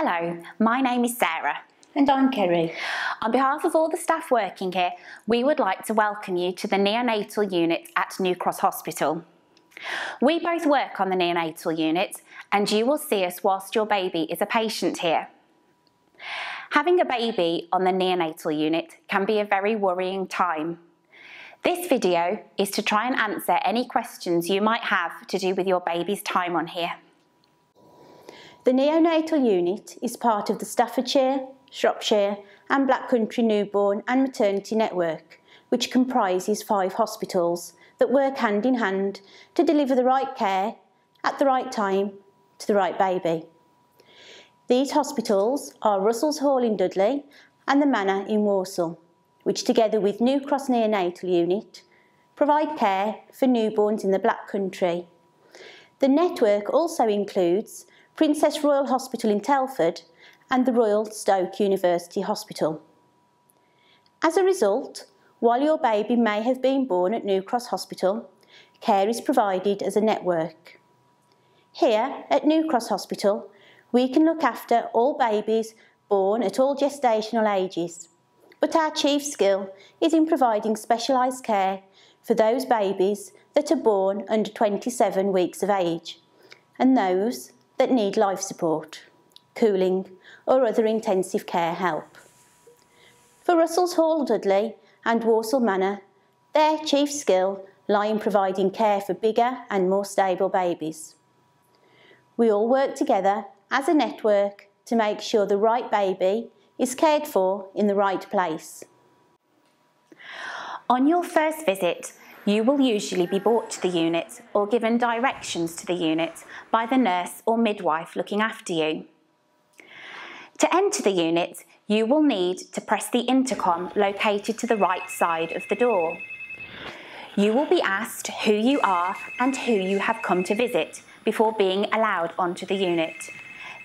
Hello, my name is Sarah. And I'm Kerry. On behalf of all the staff working here, we would like to welcome you to the neonatal unit at New Cross Hospital. We both work on the neonatal unit and you will see us whilst your baby is a patient here. Having a baby on the neonatal unit can be a very worrying time. This video is to try and answer any questions you might have to do with your baby's time on here. The neonatal unit is part of the Staffordshire, Shropshire and Black Country Newborn and Maternity Network, which comprises five hospitals that work hand in hand to deliver the right care at the right time to the right baby. These hospitals are Russell's Hall in Dudley and the Manor in Walsall, which together with New Cross Neonatal Unit provide care for newborns in the Black Country. The network also includes Princess Royal Hospital in Telford and the Royal Stoke University Hospital. As a result, while your baby may have been born at New Cross Hospital, care is provided as a network. Here at New Cross Hospital, we can look after all babies born at all gestational ages, but our chief skill is in providing specialised care for those babies that are born under 27 weeks of age and those that need life support, cooling or other intensive care help. For Russell's Hall Dudley and Walsall Manor, their chief skill lie in providing care for bigger and more stable babies. We all work together as a network to make sure the right baby is cared for in the right place. On your first visit, you will usually be brought to the unit or given directions to the unit by the nurse or midwife looking after you. To enter the unit, you will need to press the intercom located to the right side of the door. You will be asked who you are and who you have come to visit before being allowed onto the unit.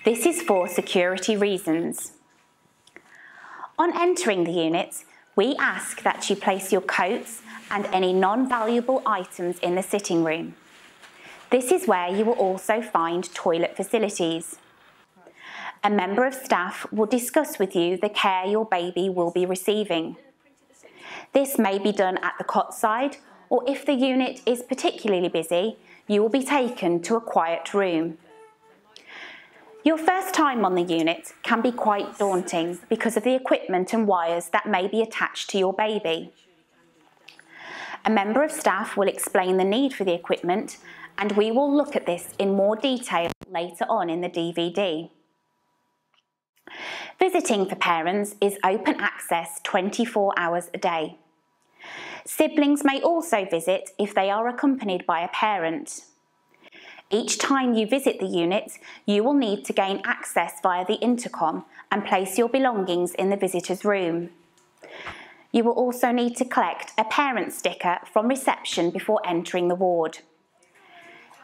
This is for security reasons. On entering the unit, we ask that you place your coats and any non-valuable items in the sitting room. This is where you will also find toilet facilities. A member of staff will discuss with you the care your baby will be receiving. This may be done at the cot side or if the unit is particularly busy, you will be taken to a quiet room. Your first time on the unit can be quite daunting because of the equipment and wires that may be attached to your baby. A member of staff will explain the need for the equipment and we will look at this in more detail later on in the DVD. Visiting for parents is open access 24 hours a day. Siblings may also visit if they are accompanied by a parent. Each time you visit the unit, you will need to gain access via the intercom and place your belongings in the visitor's room. You will also need to collect a parent sticker from reception before entering the ward.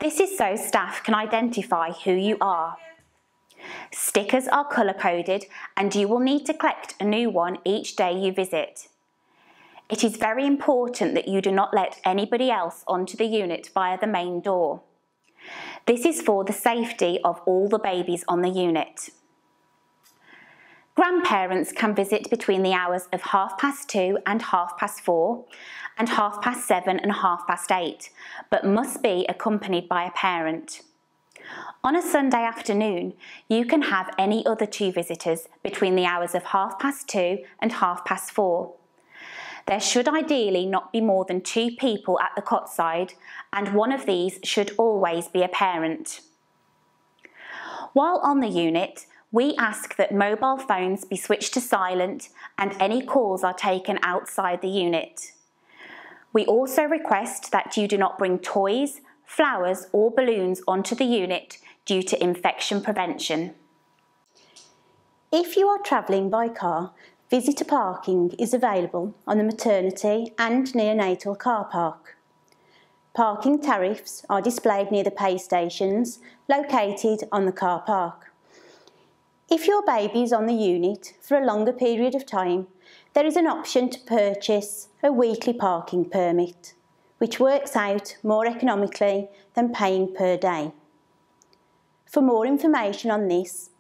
This is so staff can identify who you are. Stickers are colour coded and you will need to collect a new one each day you visit. It is very important that you do not let anybody else onto the unit via the main door. This is for the safety of all the babies on the unit. Grandparents can visit between the hours of half past two and half past four and half past seven and half past eight, but must be accompanied by a parent. On a Sunday afternoon, you can have any other two visitors between the hours of half past two and half past four. There should ideally not be more than two people at the cot side, and one of these should always be a parent. While on the unit, we ask that mobile phones be switched to silent and any calls are taken outside the unit. We also request that you do not bring toys, flowers or balloons onto the unit due to infection prevention. If you are travelling by car, visitor parking is available on the maternity and neonatal car park. Parking tariffs are displayed near the pay stations located on the car park. If your baby is on the unit for a longer period of time, there is an option to purchase a weekly parking permit, which works out more economically than paying per day. For more information on this,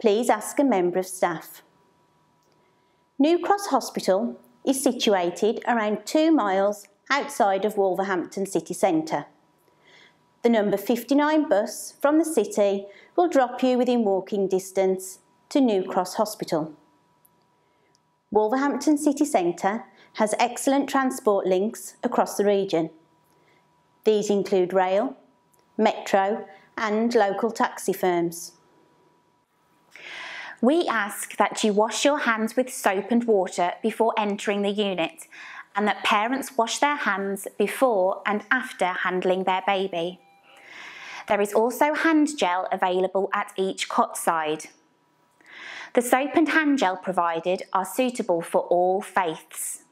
please ask a member of staff. New Cross Hospital is situated around two miles outside of Wolverhampton city centre. The number 59 bus from the city will drop you within walking distance to New Cross Hospital. Wolverhampton city centre has excellent transport links across the region. These include rail, metro and local taxi firms. We ask that you wash your hands with soap and water before entering the unit and that parents wash their hands before and after handling their baby. There is also hand gel available at each cot side. The soap and hand gel provided are suitable for all faiths.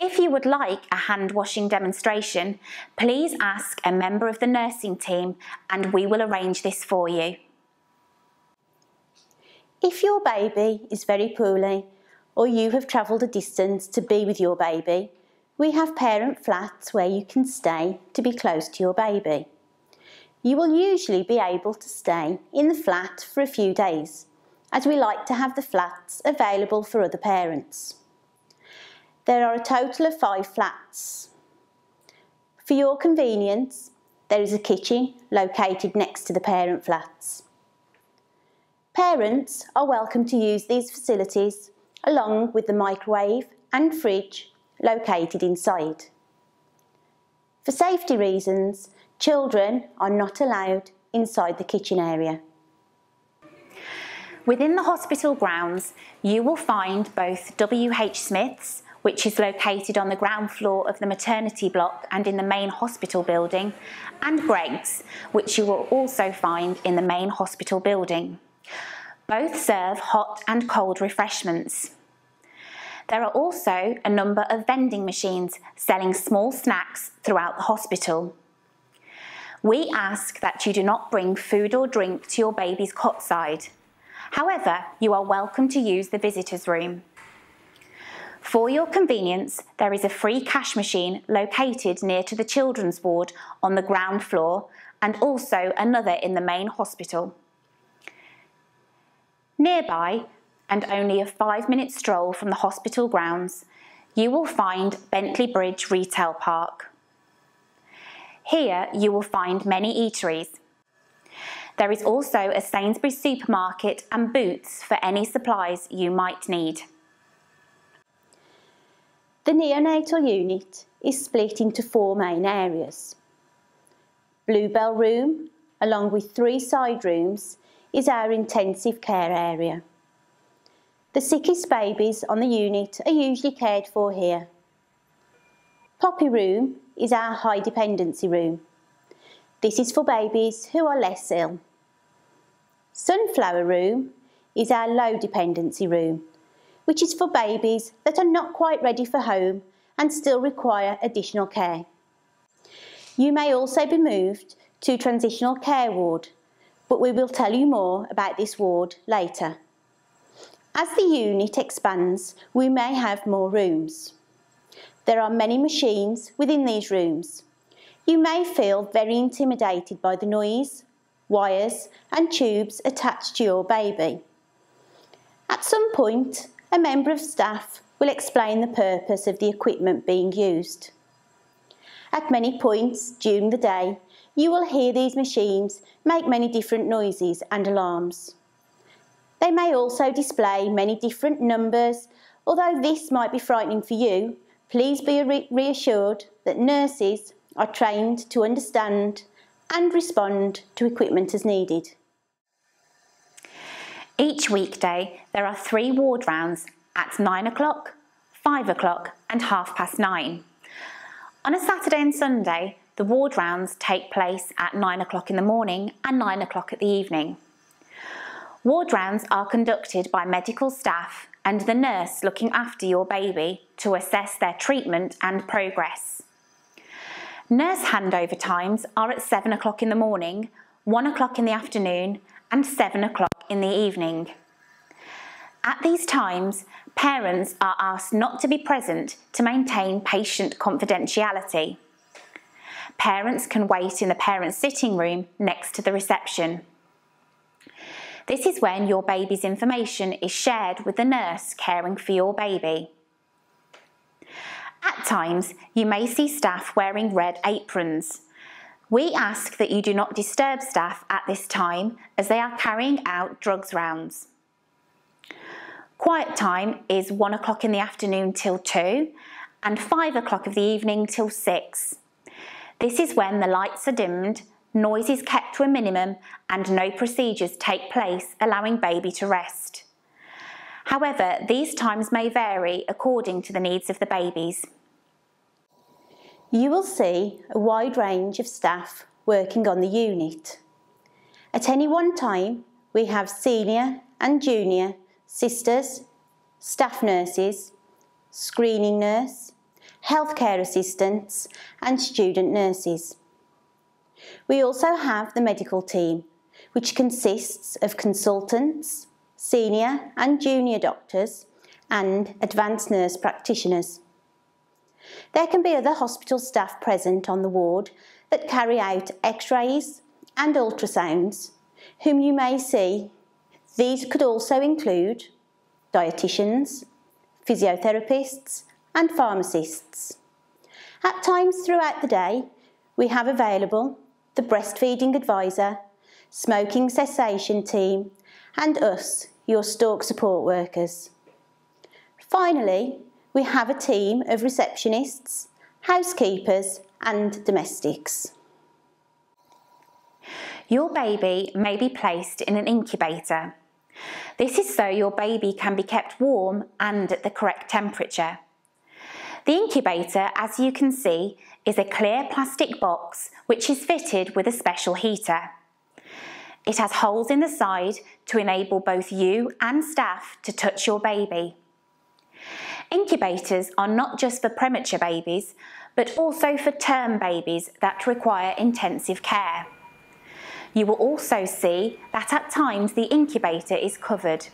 If you would like a hand washing demonstration, please ask a member of the nursing team and we will arrange this for you. If your baby is very poorly or you have travelled a distance to be with your baby, we have parent flats where you can stay to be close to your baby. You will usually be able to stay in the flat for a few days, as we like to have the flats available for other parents. There are a total of five flats. For your convenience, there is a kitchen located next to the parent flats. Parents are welcome to use these facilities along with the microwave and fridge located inside. For safety reasons, children are not allowed inside the kitchen area. Within the hospital grounds, you will find both WH Smith's, which is located on the ground floor of the maternity block and in the main hospital building, and Greggs, which you will also find in the main hospital building. Both serve hot and cold refreshments. There are also a number of vending machines selling small snacks throughout the hospital. We ask that you do not bring food or drink to your baby's cot side. However, you are welcome to use the visitors room. For your convenience, there is a free cash machine located near to the children's ward on the ground floor and also another in the main hospital. Nearby, and only a five minute stroll from the hospital grounds, you will find Bentley Bridge Retail Park. Here you will find many eateries. There is also a Sainsbury's supermarket and Boots for any supplies you might need. The neonatal unit is split into four main areas. Bluebell Room, along with three side rooms, is our intensive care area. The sickest babies on the unit are usually cared for here. Poppy Room is our high dependency room. This is for babies who are less ill. Sunflower Room is our low dependency room, which is for babies that are not quite ready for home and still require additional care. You may also be moved to transitional care ward but we will tell you more about this ward later. As the unit expands, we may have more rooms. There are many machines within these rooms. You may feel very intimidated by the noise, wires and tubes attached to your baby. At some point, a member of staff will explain the purpose of the equipment being used. At many points during the day, you will hear these machines make many different noises and alarms. They may also display many different numbers. Although this might be frightening for you, please be re reassured that nurses are trained to understand and respond to equipment as needed. Each weekday, there are three ward rounds at 9 o'clock, 5 o'clock, and half past 9. On a Saturday and Sunday, the ward rounds take place at 9 o'clock in the morning and 9 o'clock at the evening. Ward rounds are conducted by medical staff and the nurse looking after your baby to assess their treatment and progress. Nurse handover times are at 7 o'clock in the morning, 1 o'clock in the afternoon and 7 o'clock in the evening. At these times, parents are asked not to be present to maintain patient confidentiality. Parents can wait in the parents' sitting room next to the reception. This is when your baby's information is shared with the nurse caring for your baby. At times, you may see staff wearing red aprons. We ask that you do not disturb staff at this time as they are carrying out drugs rounds. Quiet time is 1 o'clock in the afternoon till 2 and 5 o'clock of the evening till 6. This is when the lights are dimmed, noise is kept to a minimum and no procedures take place allowing baby to rest. However, these times may vary according to the needs of the babies. You will see a wide range of staff working on the unit. At any one time, we have senior and junior sisters, staff nurses, screening nurse, healthcare assistants and student nurses. We also have the medical team, which consists of consultants, senior and junior doctors, and advanced nurse practitioners. There can be other hospital staff present on the ward that carry out x-rays and ultrasounds, whom you may see. These could also include dietitians, physiotherapists and pharmacists. At times throughout the day, we have available the breastfeeding advisor, smoking cessation team and us, your Stork support workers. Finally, we have a team of receptionists, housekeepers and domestics. Your baby may be placed in an incubator. This is so your baby can be kept warm and at the correct temperature. The incubator, as you can see, is a clear plastic box which is fitted with a special heater. It has holes in the side to enable both you and staff to touch your baby. Incubators are not just for premature babies, but also for term babies that require intensive care. You will also see that at times the incubator is covered.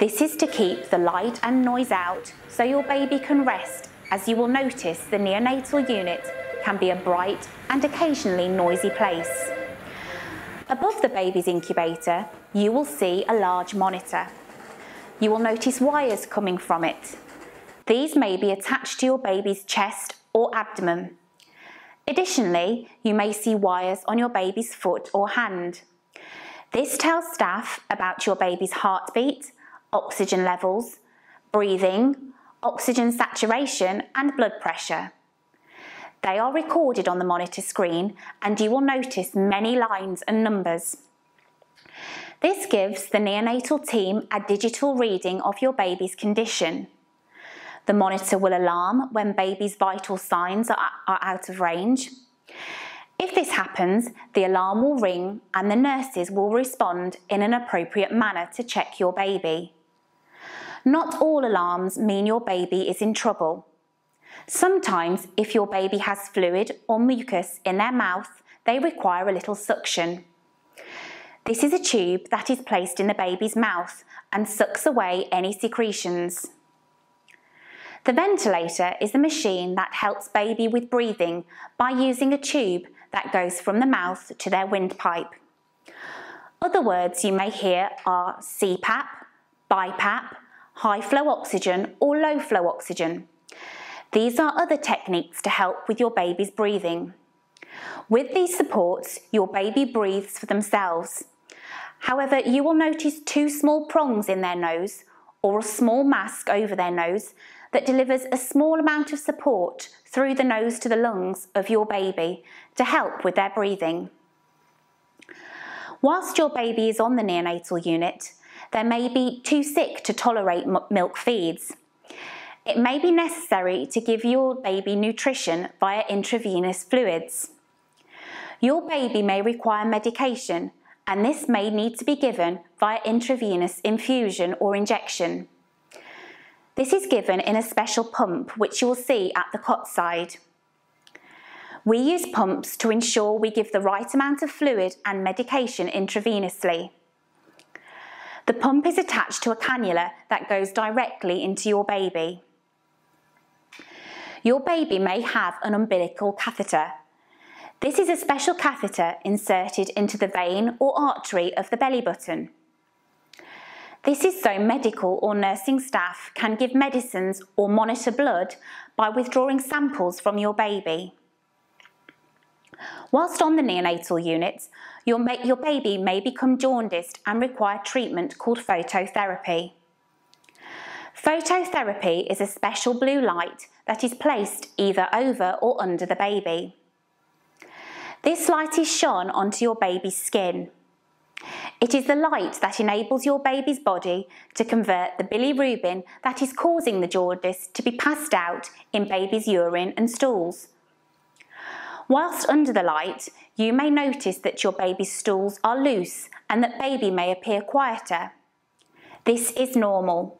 This is to keep the light and noise out so your baby can rest as you will notice the neonatal unit can be a bright and occasionally noisy place. Above the baby's incubator, you will see a large monitor. You will notice wires coming from it. These may be attached to your baby's chest or abdomen. Additionally, you may see wires on your baby's foot or hand. This tells staff about your baby's heartbeat, oxygen levels, breathing, oxygen saturation and blood pressure. They are recorded on the monitor screen and you will notice many lines and numbers. This gives the neonatal team a digital reading of your baby's condition. The monitor will alarm when baby's vital signs are, are out of range. If this happens, the alarm will ring and the nurses will respond in an appropriate manner to check your baby. Not all alarms mean your baby is in trouble. Sometimes, if your baby has fluid or mucus in their mouth, they require a little suction. This is a tube that is placed in the baby's mouth and sucks away any secretions. The ventilator is a machine that helps baby with breathing by using a tube that goes from the mouth to their windpipe. Other words you may hear are CPAP, BiPAP, high flow oxygen or low flow oxygen. These are other techniques to help with your baby's breathing. With these supports, your baby breathes for themselves. However, you will notice two small prongs in their nose or a small mask over their nose that delivers a small amount of support through the nose to the lungs of your baby to help with their breathing. Whilst your baby is on the neonatal unit, they may be too sick to tolerate milk feeds. It may be necessary to give your baby nutrition via intravenous fluids. Your baby may require medication and this may need to be given via intravenous infusion or injection. This is given in a special pump which you will see at the cot side. We use pumps to ensure we give the right amount of fluid and medication intravenously. The pump is attached to a cannula that goes directly into your baby. Your baby may have an umbilical catheter. This is a special catheter inserted into the vein or artery of the belly button. This is so medical or nursing staff can give medicines or monitor blood by withdrawing samples from your baby. Whilst on the neonatal unit, your, your baby may become jaundiced and require treatment called phototherapy. Phototherapy is a special blue light that is placed either over or under the baby. This light is shone onto your baby's skin. It is the light that enables your baby's body to convert the bilirubin that is causing the jaundice to be passed out in baby's urine and stools. Whilst under the light, you may notice that your baby's stools are loose and that baby may appear quieter. This is normal.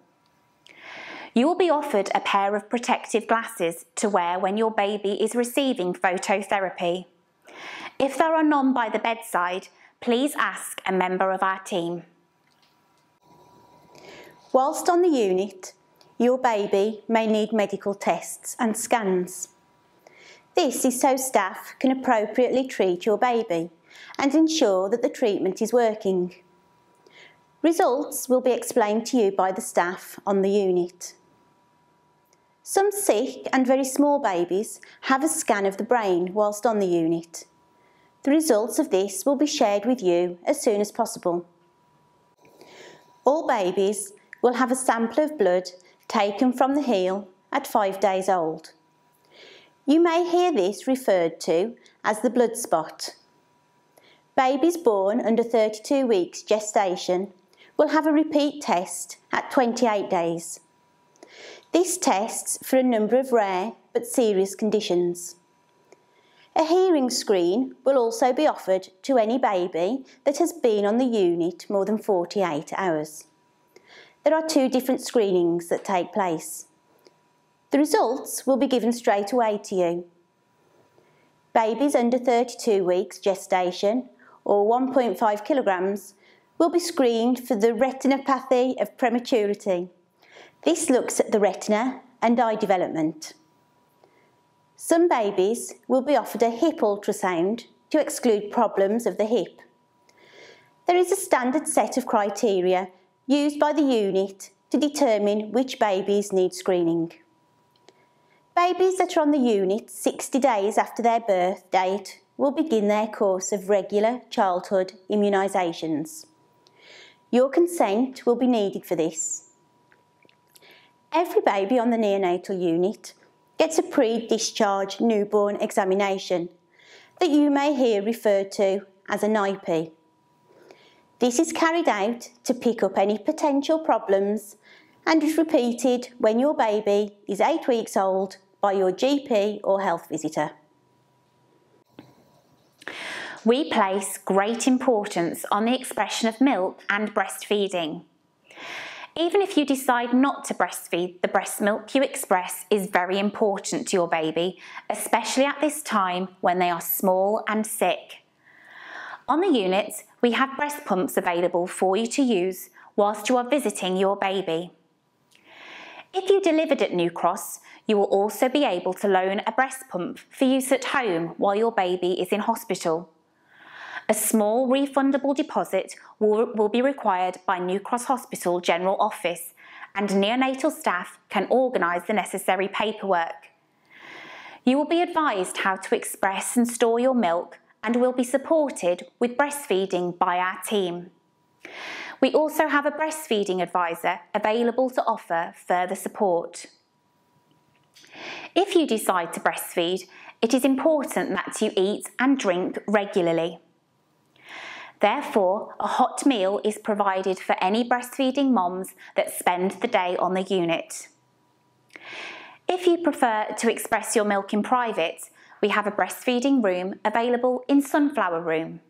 You will be offered a pair of protective glasses to wear when your baby is receiving phototherapy. If there are none by the bedside, please ask a member of our team. Whilst on the unit, your baby may need medical tests and scans. This is so staff can appropriately treat your baby and ensure that the treatment is working. Results will be explained to you by the staff on the unit. Some sick and very small babies have a scan of the brain whilst on the unit. The results of this will be shared with you as soon as possible. All babies will have a sample of blood taken from the heel at five days old. You may hear this referred to as the blood spot. Babies born under 32 weeks gestation will have a repeat test at 28 days. This tests for a number of rare but serious conditions. A hearing screen will also be offered to any baby that has been on the unit more than 48 hours. There are two different screenings that take place. The results will be given straight away to you. Babies under 32 weeks gestation or 1.5 kilograms will be screened for the retinopathy of prematurity this looks at the retina and eye development. Some babies will be offered a hip ultrasound to exclude problems of the hip. There is a standard set of criteria used by the unit to determine which babies need screening. Babies that are on the unit 60 days after their birth date will begin their course of regular childhood immunisations. Your consent will be needed for this Every baby on the neonatal unit gets a pre-discharge newborn examination that you may hear referred to as a NIPE. This is carried out to pick up any potential problems and is repeated when your baby is 8 weeks old by your GP or health visitor. We place great importance on the expression of milk and breastfeeding. Even if you decide not to breastfeed, the breast milk you express is very important to your baby, especially at this time when they are small and sick. On the unit, we have breast pumps available for you to use whilst you are visiting your baby. If you delivered at New Cross, you will also be able to loan a breast pump for use at home while your baby is in hospital. A small refundable deposit will, will be required by New Cross Hospital General Office and neonatal staff can organise the necessary paperwork. You will be advised how to express and store your milk and will be supported with breastfeeding by our team. We also have a breastfeeding advisor available to offer further support. If you decide to breastfeed, it is important that you eat and drink regularly. Therefore, a hot meal is provided for any breastfeeding moms that spend the day on the unit. If you prefer to express your milk in private, we have a breastfeeding room available in Sunflower Room.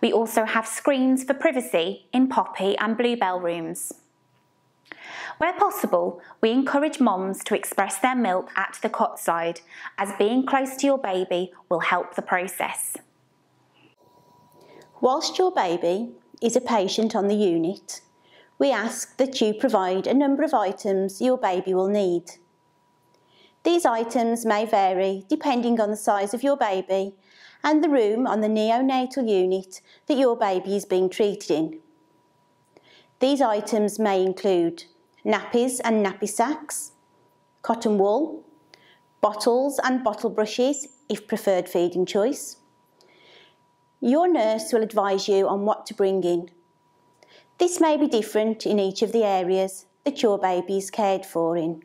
We also have screens for privacy in Poppy and Bluebell rooms. Where possible, we encourage moms to express their milk at the cot side, as being close to your baby will help the process. Whilst your baby is a patient on the unit, we ask that you provide a number of items your baby will need. These items may vary depending on the size of your baby and the room on the neonatal unit that your baby is being treated in. These items may include nappies and nappy sacks, cotton wool, bottles and bottle brushes if preferred feeding choice. Your nurse will advise you on what to bring in. This may be different in each of the areas that your baby is cared for in.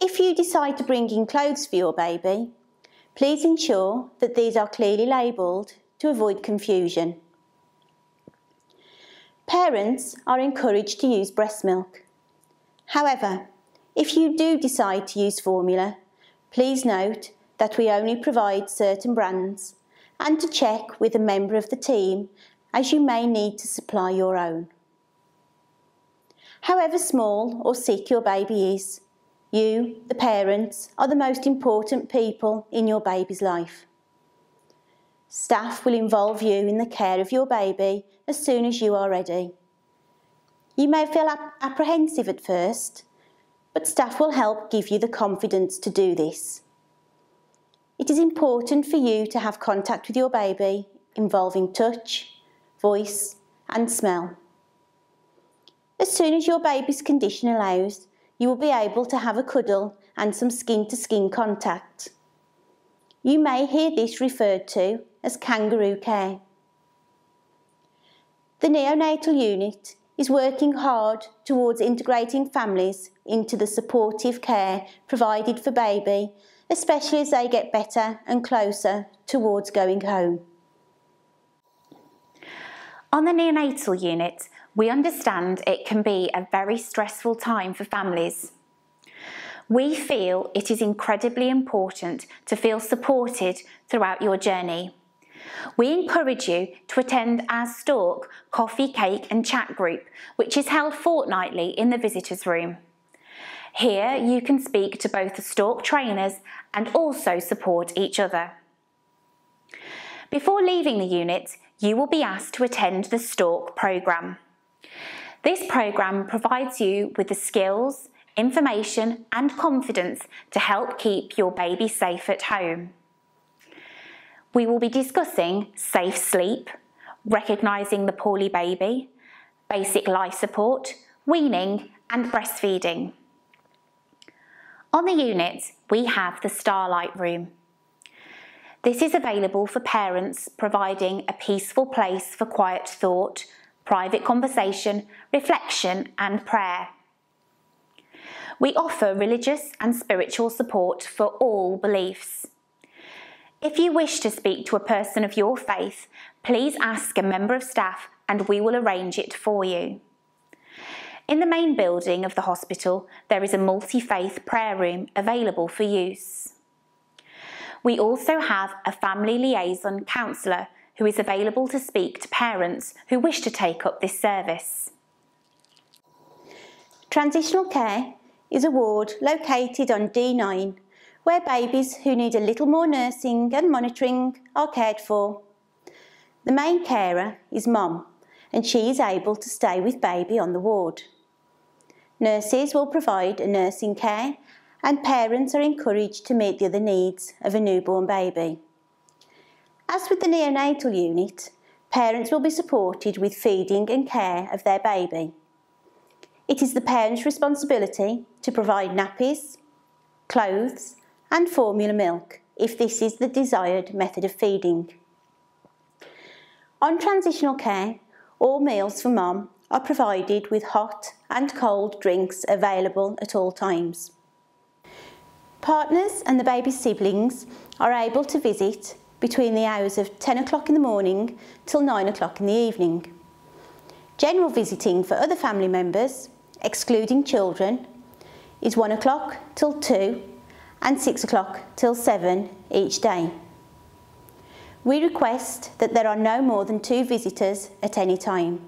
If you decide to bring in clothes for your baby, please ensure that these are clearly labelled to avoid confusion. Parents are encouraged to use breast milk. However, if you do decide to use formula, please note that we only provide certain brands and to check with a member of the team as you may need to supply your own. However small or sick your baby is, you, the parents, are the most important people in your baby's life. Staff will involve you in the care of your baby as soon as you are ready. You may feel ap apprehensive at first, but staff will help give you the confidence to do this. It is important for you to have contact with your baby involving touch, voice and smell. As soon as your baby's condition allows, you will be able to have a cuddle and some skin-to-skin contact. You may hear this referred to as kangaroo care. The neonatal unit is working hard towards integrating families into the supportive care provided for baby, especially as they get better and closer towards going home. On the neonatal unit, we understand it can be a very stressful time for families. We feel it is incredibly important to feel supported throughout your journey. We encourage you to attend our Stork Coffee, Cake and Chat group, which is held fortnightly in the visitors room. Here you can speak to both the Stork trainers and also support each other. Before leaving the unit, you will be asked to attend the Stork programme. This programme provides you with the skills, information and confidence to help keep your baby safe at home. We will be discussing safe sleep, recognising the poorly baby, basic life support, weaning and breastfeeding. On the unit, we have the Starlight Room. This is available for parents providing a peaceful place for quiet thought, private conversation, reflection and prayer. We offer religious and spiritual support for all beliefs. If you wish to speak to a person of your faith, please ask a member of staff and we will arrange it for you. In the main building of the hospital, there is a multi-faith prayer room available for use. We also have a family liaison counsellor who is available to speak to parents who wish to take up this service. Transitional care is a ward located on D9 where babies who need a little more nursing and monitoring are cared for. The main carer is mum and she is able to stay with baby on the ward. Nurses will provide a nursing care and parents are encouraged to meet the other needs of a newborn baby. As with the neonatal unit, parents will be supported with feeding and care of their baby. It is the parent's responsibility to provide nappies, clothes and formula milk if this is the desired method of feeding. On transitional care, all meals for mum are provided with hot and cold drinks available at all times. Partners and the baby's siblings are able to visit between the hours of 10 o'clock in the morning till 9 o'clock in the evening. General visiting for other family members, excluding children, is 1 o'clock till 2 and 6 o'clock till 7 each day. We request that there are no more than two visitors at any time.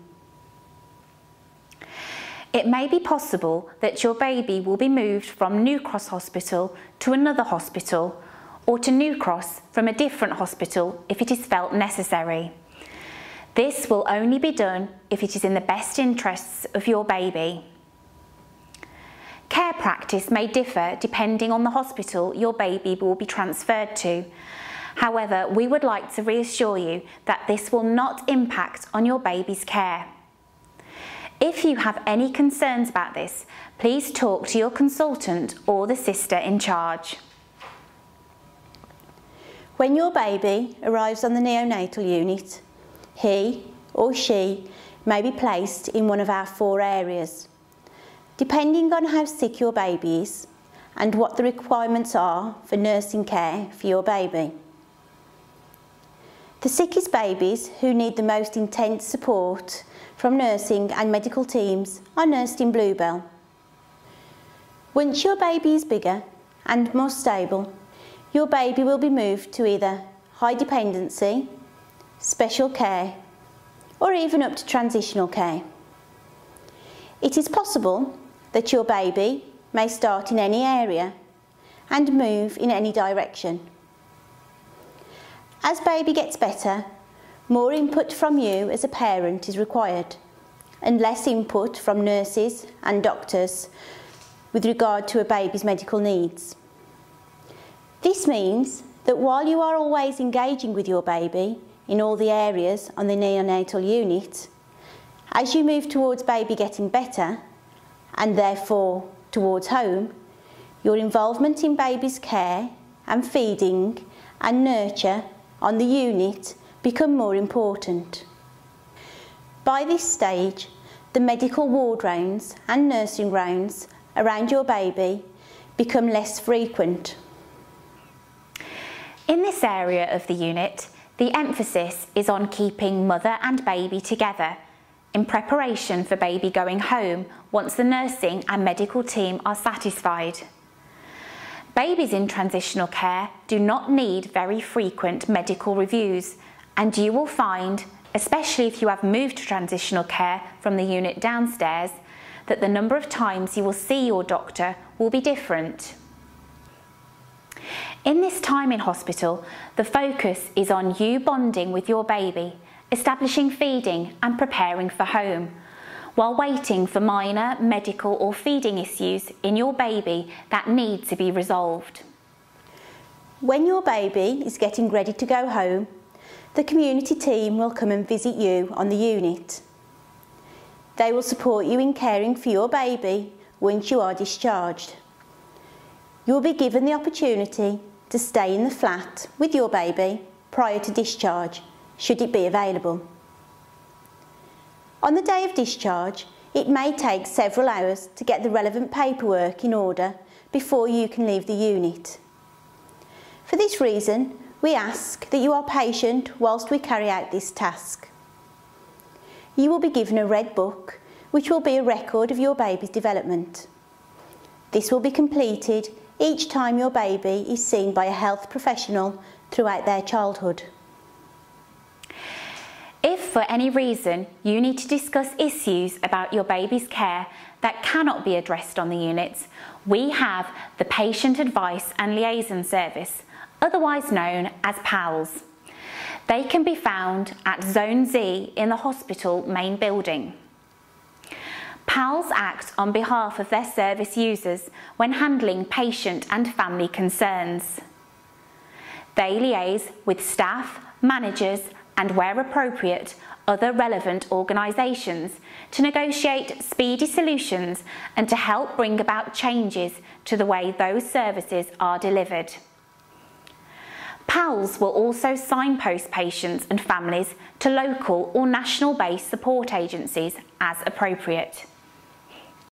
It may be possible that your baby will be moved from New Cross Hospital to another hospital or to New Cross from a different hospital if it is felt necessary. This will only be done if it is in the best interests of your baby. Care practice may differ depending on the hospital your baby will be transferred to. However, we would like to reassure you that this will not impact on your baby's care. If you have any concerns about this, please talk to your consultant or the sister in charge. When your baby arrives on the neonatal unit, he or she may be placed in one of our four areas. Depending on how sick your baby is and what the requirements are for nursing care for your baby. The sickest babies who need the most intense support from nursing and medical teams are nursed in Bluebell. Once your baby is bigger and more stable, your baby will be moved to either high dependency, special care, or even up to transitional care. It is possible that your baby may start in any area and move in any direction. As baby gets better, more input from you as a parent is required and less input from nurses and doctors with regard to a baby's medical needs. This means that while you are always engaging with your baby in all the areas on the neonatal unit, as you move towards baby getting better and therefore towards home, your involvement in baby's care and feeding and nurture on the unit become more important. By this stage, the medical ward rounds and nursing rounds around your baby become less frequent. In this area of the unit, the emphasis is on keeping mother and baby together in preparation for baby going home once the nursing and medical team are satisfied. Babies in transitional care do not need very frequent medical reviews and you will find, especially if you have moved to transitional care from the unit downstairs, that the number of times you will see your doctor will be different. In this time in hospital, the focus is on you bonding with your baby, establishing feeding and preparing for home, while waiting for minor medical or feeding issues in your baby that need to be resolved. When your baby is getting ready to go home, the community team will come and visit you on the unit. They will support you in caring for your baby once you are discharged. You will be given the opportunity to stay in the flat with your baby prior to discharge, should it be available. On the day of discharge, it may take several hours to get the relevant paperwork in order before you can leave the unit. For this reason, we ask that you are patient whilst we carry out this task. You will be given a red book, which will be a record of your baby's development. This will be completed each time your baby is seen by a health professional throughout their childhood. If for any reason you need to discuss issues about your baby's care that cannot be addressed on the units, we have the Patient Advice and Liaison Service, otherwise known as PALS. They can be found at Zone Z in the hospital main building. PALS act on behalf of their service users when handling patient and family concerns. They liaise with staff, managers and where appropriate, other relevant organisations to negotiate speedy solutions and to help bring about changes to the way those services are delivered. PALS will also signpost patients and families to local or national based support agencies as appropriate.